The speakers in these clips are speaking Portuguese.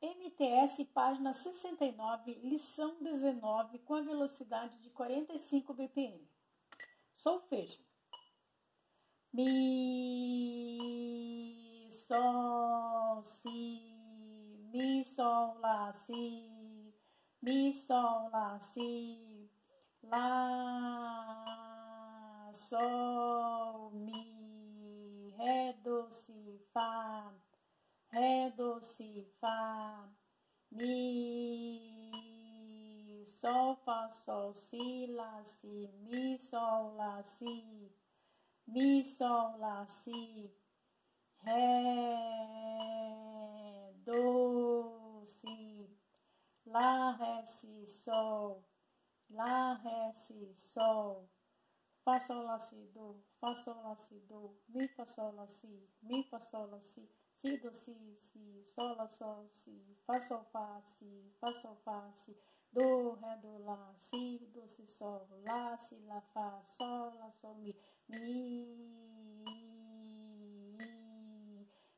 MTS, página 69, lição 19, com a velocidade de 45 bpm. Solfejo. Mi, sol, si, mi, sol, lá, si, mi, sol, lá, si, lá, sol, mi, ré, do, si, fá, Ré, do, si, fá, mi, sol, fá, sol, si, lá, si, mi, sol, lá, si, mi, sol, lá, si, ré, do, si, lá, ré, si, sol, lá, ré, si, sol, fá, sol, lá, si, do, fá, sol, lá, si, do, mi, fá, sol, lá, si, mi, fá, sol, lá, si, si, do, si, si, sol, lá, sol, si, fá, sol, fá, si, fá, sol, fá, si, do, ré, do, lá, si, do, si, sol, lá, si, lá, fá, sol, lá, sol, mi, mi,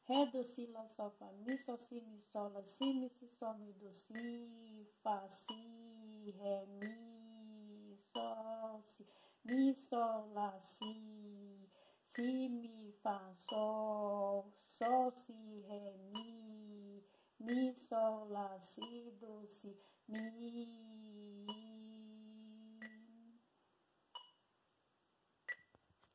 ré, do, si, lá, sol, fá, mi, sol, si, mi, sol, lá, si, mi, si, sol, mi, do, si, fá, si, ré, mi, sol, si, mi, sol, lá, si, si, mi, fá, sol, sol, si, ré, mi, mi, sol, lá, si, do, si, mi,